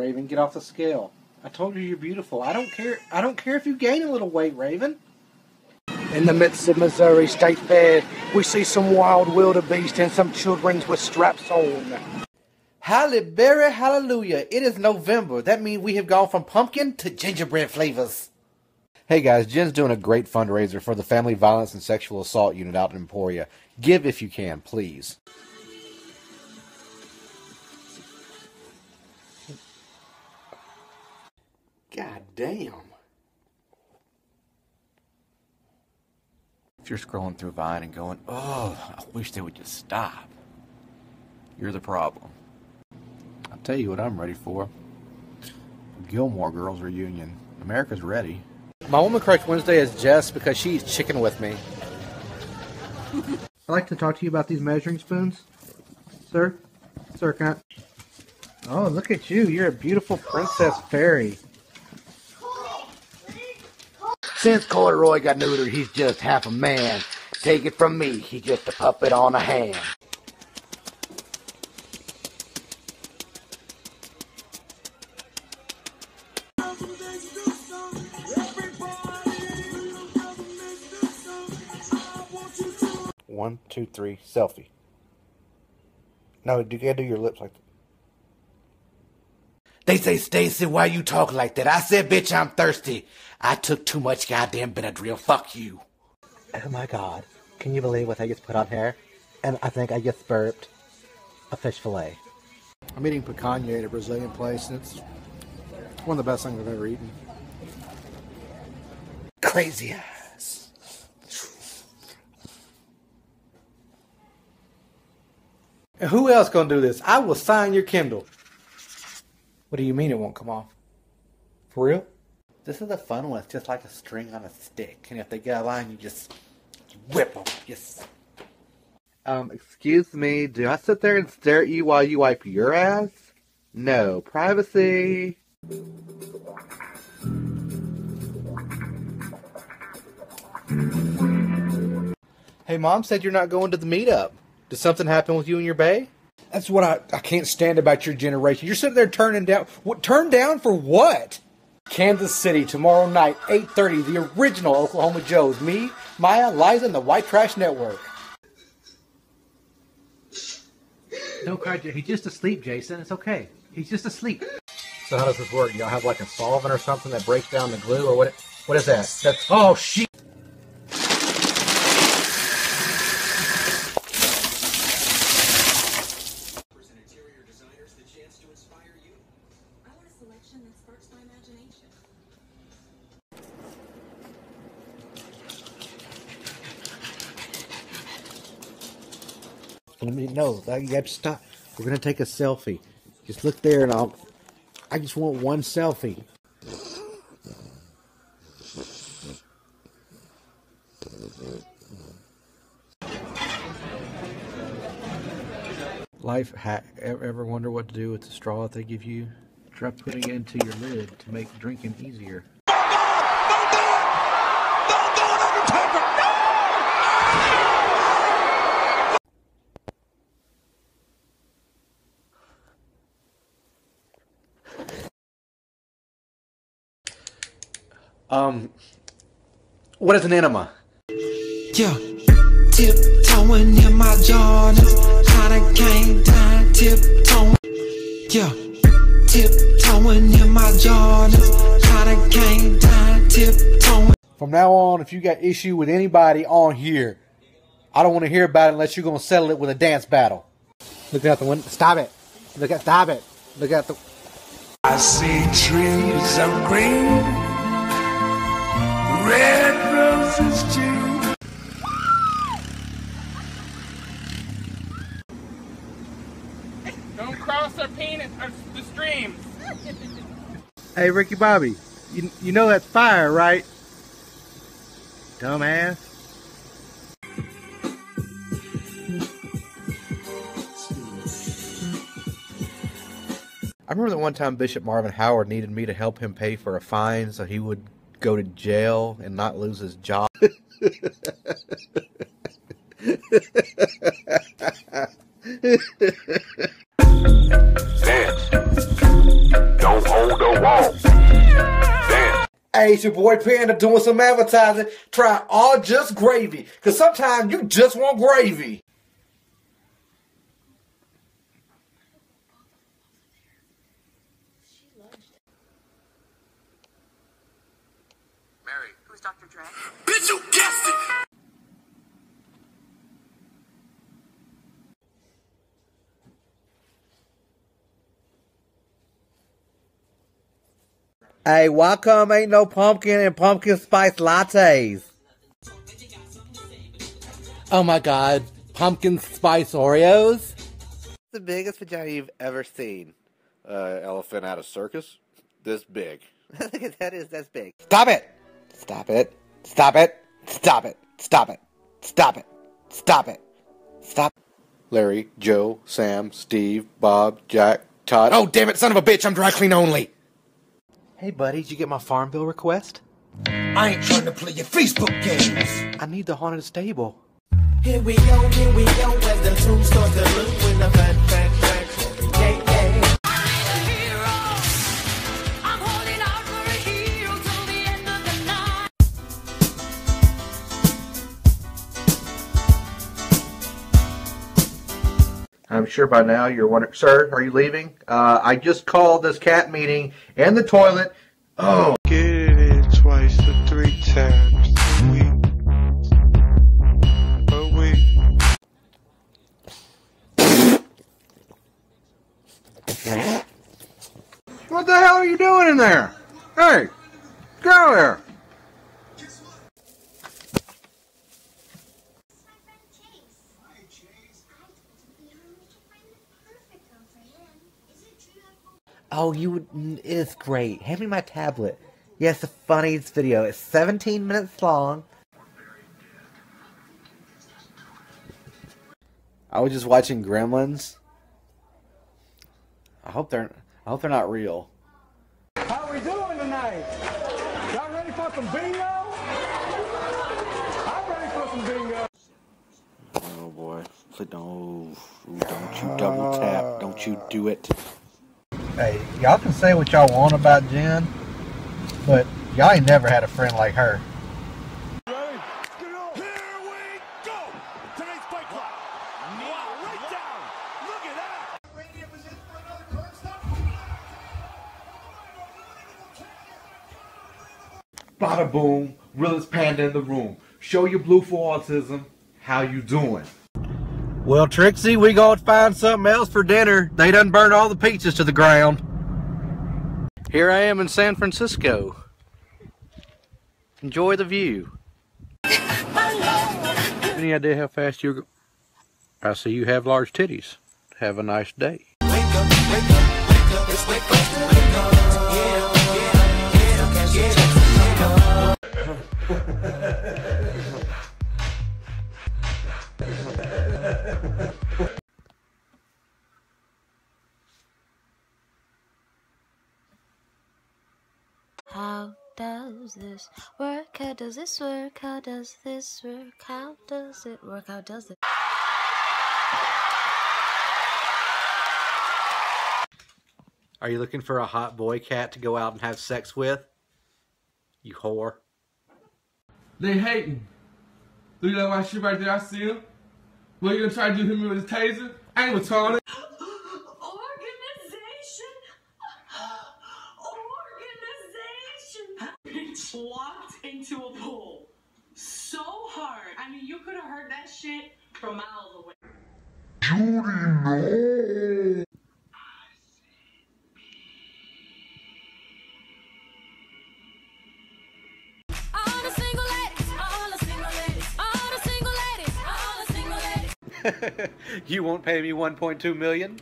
Raven. Get off the scale. I told you you're beautiful. I don't care. I don't care if you gain a little weight, Raven. In the midst of Missouri State Fair, we see some wild wildebeest and some children with straps on. Halle Berry, hallelujah. It is November. That means we have gone from pumpkin to gingerbread flavors. Hey guys, Jen's doing a great fundraiser for the Family Violence and Sexual Assault Unit out in Emporia. Give if you can, please. Damn. If you're scrolling through Vine and going, oh, I wish they would just stop, you're the problem. I'll tell you what I'm ready for. Gilmore Girls reunion. America's ready. My woman crush Wednesday is Jess because she eats chicken with me. I'd like to talk to you about these measuring spoons. Sir? Sir, can I... Oh, look at you. You're a beautiful princess fairy. Since Corduroy got neutered, he's just half a man. Take it from me, he's just a puppet on a hand. One, two, three, selfie. No, you gotta do your lips like that. They say, Stacy, why you talk like that? I said, bitch, I'm thirsty. I took too much goddamn Benadryl. Fuck you. Oh my god. Can you believe what I just put on here? And I think I just burped a fish fillet. I'm eating picanha at a Brazilian place, and it's one of the best things I've ever eaten. Crazy ass. And who else gonna do this? I will sign your Kindle. What do you mean it won't come off? For real? This is a fun one. It's just like a string on a stick. And if they get a line, you just you whip them. Yes. Um, excuse me. Do I sit there and stare at you while you wipe your ass? No. Privacy. Hey, mom said you're not going to the meetup. Did something happen with you and your bae? That's what I, I can't stand about your generation. You're sitting there turning down. What, turn down for what? Kansas City tomorrow night, 8:30. The original Oklahoma Joes. Me, Maya, Liza, and the White Trash Network. Don't cry, He's just asleep, Jason. It's okay. He's just asleep. So how does this work? Y'all have like a solvent or something that breaks down the glue, or what? What is that? That's oh shit. I want a selection that sparks my imagination. Let me know. You have to stop. We're gonna take a selfie. Just look there, and I'll. I just want one selfie. Life hack. Ever wonder what to do with the straw that they give you? Try putting it into your lid to make drinking easier. Um, what is an enema? Yeah, tiptoeing in my Jordans. Kinda came down, tiptoeing. Yeah, tiptoeing in my Jordans. Kinda came down, tiptoeing. From now on, if you got issue with anybody on here, I don't want to hear about it unless you're gonna settle it with a dance battle. Look out the window. Stop it. Look at. Stop it. Look at the. I see trees of green, red roses too. Don't cross our penis, our, the streams. Hey, Ricky Bobby, you you know that's fire, right? Dumbass. I remember that one time Bishop Marvin Howard needed me to help him pay for a fine so he would go to jail and not lose his job. Dance. Don't hold the wall. Damn. Hey, it's your boy Panda doing some advertising. Try all just gravy. Cause sometimes you just want gravy. Mary. Who's Dr. Dre? Bitch, you guessed it. Hey, why come ain't no pumpkin and pumpkin spice lattes? Oh my god, pumpkin spice Oreos? The biggest vagina you've ever seen. Uh, elephant at a circus? This big. that is that's big. Stop it! Stop it! Stop it! Stop it! Stop it! Stop it! Stop it! Stop. Larry, Joe, Sam, Steve, Bob, Jack, Todd. Oh damn it, son of a bitch! I'm dry clean only. Hey buddy, did you get my farm bill request? I ain't trying to play your Facebook games. I need the haunted stable. Here we go, here we go, as the tune sure by now you're wondering, sir, are you leaving? Uh, I just called this cat meeting and the toilet. Oh, Get it in twice or three times a week. A week. what the hell are you doing in there? Hey, get out of there. Oh, you it's great. Hand me my tablet. Yes, the funniest video. It's 17 minutes long. I was just watching Gremlins. I hope they're I hope they're not real. How are we doing tonight? Y'all ready for some bingo? I'm ready for some bingo. Oh boy. Don't, don't you double tap. Don't you do it. Hey, y'all can say what y'all want about Jen, but y'all ain't never had a friend like her. Bada boom, realest panda in the room. Show your blue for autism. How you doing? Well, Trixie, we gonna find something else for dinner. They done burned all the pizzas to the ground. Here I am in San Francisco. Enjoy the view. Any idea how fast you're? go- I see you have large titties. Have a nice day. How does this work? How does this work? How does this work? How does it work? How does it? Are you looking for a hot boy cat to go out and have sex with? You whore. They hating. Look at that white shit right there. I see him. What you gonna try to do? Hit me with a taser? I ain't retarded. Organization. Organization. Bitch walked into a pool so hard. I mean, you could have heard that shit from miles away. All you won't pay me 1.2 million?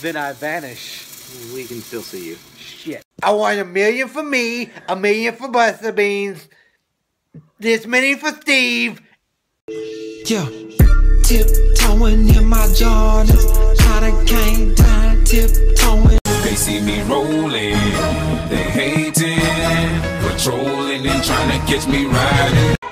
Then I vanish. We can still see you. Shit. I want a million for me, a million for Buster Beans, this many for Steve. Yeah. Tiptoeing in my Jordans. Kinda came down, tiptoeing. They see me rolling. They hating. Patrolling and trying to catch me riding.